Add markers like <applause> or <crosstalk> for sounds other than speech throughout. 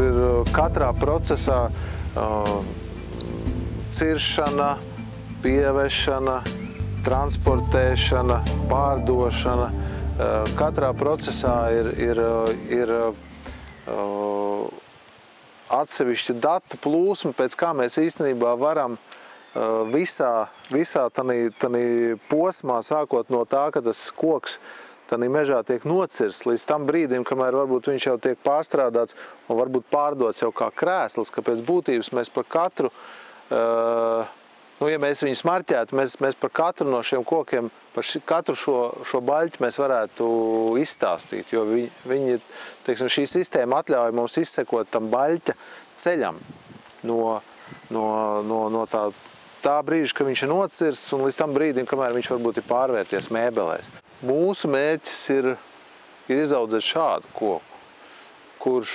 kur ir katrā procesā uh, ciršana, pievešana, transportēšana, pārdošana. Uh, katrā procesā ir, ir, ir atsevišķa datu plūsma, pēc kā mēs īstenībā varam visā, visā tanī, tanī posmā, sākot no tā, ka tas koks tādā mežā tiek nocirsts līdz tam brīdim, kamēr varbūt viņš jau tiek pārstrādāts un varbūt pārdots jau kā krēsls, ka pēc būtības mēs par katru, nu, ja mēs viņus marķētu, mēs, mēs par katru no šiem kokiem, par ši, katru šo, šo baļķi mēs varētu izstāstīt, jo viņi, viņi teiksim, šī sistēma atļauj mums izsekot tam baļķa ceļam no, no, no, no tā, tā brīža, ka viņš ir nocirsts un līdz tam brīdim, kamēr viņš varbūt ir pārvērties mēbelēs. Mūsu mērķis ir, ir izaudzēt šādu koku, kurš,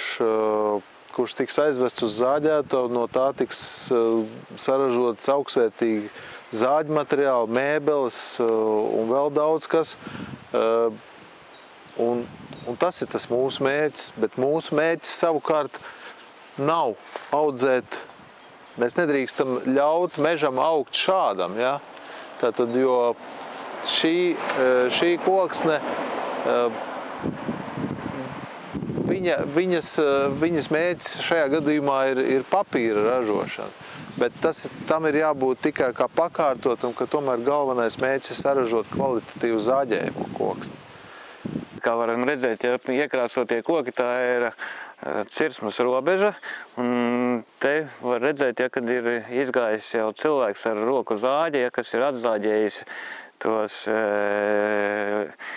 kurš tiks aizvests uz zāģētavu, no tā tiks saražots augstsvērtīgi zāģu materiāli, mēbeles un vēl daudz kas. Un, un tas ir tas mūsu mērķis, bet mūsu mērķis savukārt nav audzēt, mēs nedrīkstam ļaut mežam augt šādam, ja? Tātad, jo šī, šī koksne, viņa, viņas, viņas mērķis šajā gadījumā ir, ir papīra ražošana. Bet tas, tam ir jābūt tikai kā pakārtotam, ka tomēr galvenais mērķis ir saražot kvalitatīvu zāģējumu koksni. Kā varam redzēt, ja iekrāsotie koki, tā ir cirsmas robeža. Un te var redzēt, ja kad ir izgājis jau cilvēks ar roku zāģi, ja kas ir atzāģējis tos,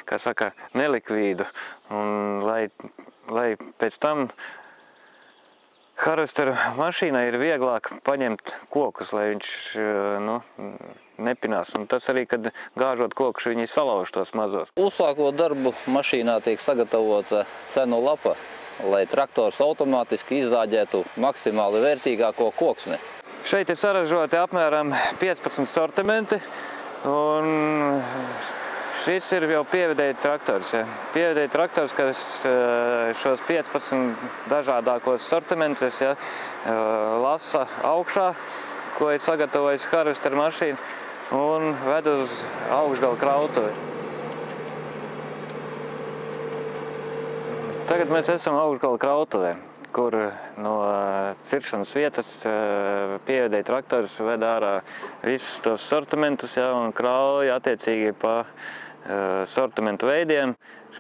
kā saka, nelikvīdu. Un lai, lai pēc tam harvesteru mašīnai ir vieglāk paņemt kokus, lai viņš nu, nepinās. Un tas arī, kad gāžot kokus, viņi salauž tos mazos. Uzsākot darbu, mašīnā tiek sagatavota cenu lapa, lai traktors automātiski izzāģētu maksimāli vērtīgāko koksni. Šeit ir saražoti apmēram 15 sortimenti. Un šis ir jau pievedēja traktors. Ja. Pievedēja traktors, kas šos 15 dažādākos sortimentus ja, lasa augšā, ko ir sagatavojis harvester mašīna, un ved uz augšgalu krautuvi. Tagad mēs esam augšgalu krautuvē kur no ciršanas vietas pievedēja traktors ved ārā visus tos sortimentus ja, un krauja attiecīgi pa sortimentu veidiem.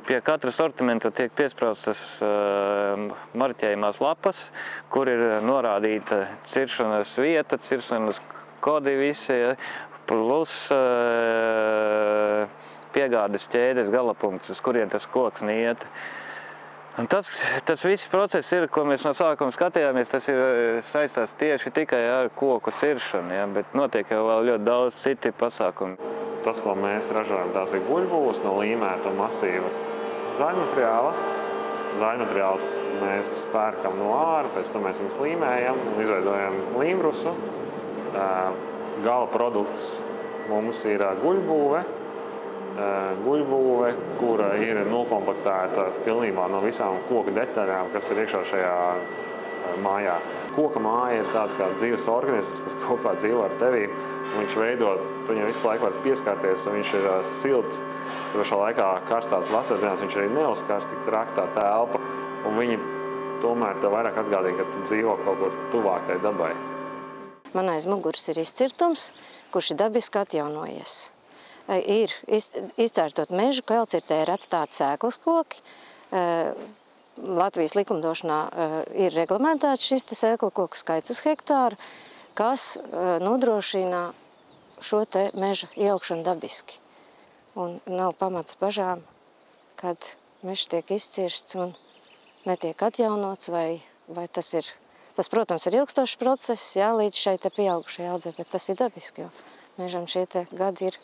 Pie katra sortimenta tiek piespraustas marķējumās lapas, kur ir norādīta ciršanas vieta, ciršanas kodi visi, ja, plus piegādes ķēdes galapunkts, uz kurien tas koks niet. Un tas, tas viss process, ir, ko mēs no sākuma skatījāmies, tas ir saistās tieši tikai ar koku ciršanu, ja, bet notiek jau ļoti daudz citi pasākumi. Tas, ko mēs ražojam, tās ir guļbūs no līmēta masīva zaļmateriāla. Zaļmateriāls mēs pērkam no ārā, pēc tam mēs viņus līmējam un izveidojam līmrusu. Gala produkts mums ir guļbūve, guļbūve, kura ir nokomplektēta pilnībā no visām koku detaļām, kas ir iekšā šajā mājā. Koka māja ir tāds kā dzīves organisms, kas <laughs> kopā dzīvo ar tevi. Viņš veido, tu viņam visu laiku var pieskarties, un viņš ir silts. Pašā laikā karstās vasaras dienās viņš arī neuzkars tik traktā telpa, un viņi tomēr tev vairāk atgādina, ka tu dzīvo kaut kur tuvāk tai dabai. Man aiz muguras ir izcirtums, kurš ir dabiski atjaunojies ir izcērtot mežu, kalcirtē ir atstāti sēklas koki. Latvijas likumdošanā ir reglamentēts šis sēklu koku skaits uz hektāru, kas nodrošina šo te meža ieaugšanu dabiski. Un nav pamats bažām, kad mežs tiek izcirsts un netiek atjaunots, vai, vai tas ir, tas, protams, ir ilgstošs process, jā, līdz šai te pieaugušai audzē, bet tas ir dabiski, jo mežam šie te gadi ir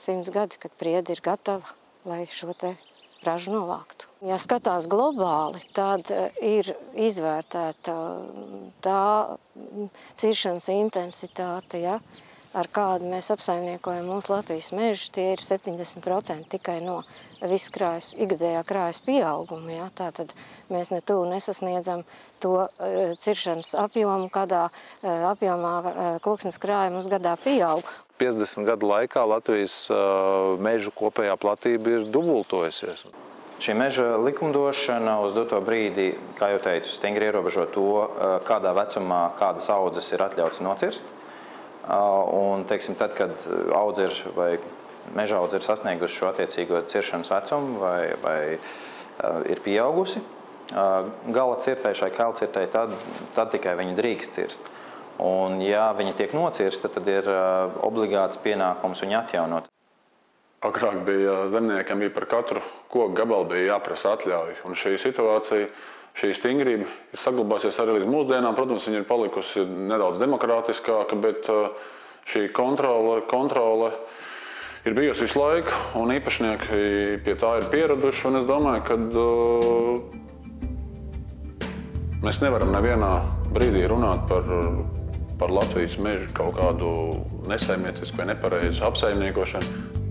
simts gadi, kad priedi ir gatava, lai šo te ražu novāktu. Ja skatās globāli, tad eh, ir izvērtēta tā ciršanas intensitāte, ja, ar kādu mēs apsaimniekojam mūsu Latvijas mežus, tie ir 70% tikai no visas krājas, ikgadējā krājas pieauguma. Ja? Tātad mēs ne tuvu nesasniedzam to uh, ciršanas apjomu, kādā uh, apjomā uh, koksnes krāja mums gadā pieaug. 50 gadu laikā Latvijas mežu kopējā platība ir dubultojusies. Šī meža likumdošana uz doto brīdi, kā jau teicu, stingri ierobežo to, kādā vecumā kādas audzes ir atļauts nocirst. Un, teiksim, tad, kad audze ir vai meža audze ir sasniegusi šo attiecīgo ciršanas vecumu vai, vai ir pieaugusi, gala cirtai šai kalcirtai, tad, tad tikai viņi drīkst cirst. Un, ja viņi tiek nocirsta, tad ir obligāts pienākums viņu atjaunot. Agrāk bija zemniekam bija par katru koku gabalu bija jāprasa atļauja. Un šī situācija šī stingrība ir saglabājusies arī līdz mūsdienām. Protams, viņa ir palikusi nedaudz demokrātiskāka, bet uh, šī kontrole, kontrole ir bijusi visu laiku, un īpašnieki pie tā ir pieraduši. Es domāju, ka uh, mēs nevaram nevienā brīdī runāt par, par Latvijas mežu kaut kādu nesaimniecisku vai nepareizu apsaimniekošanu.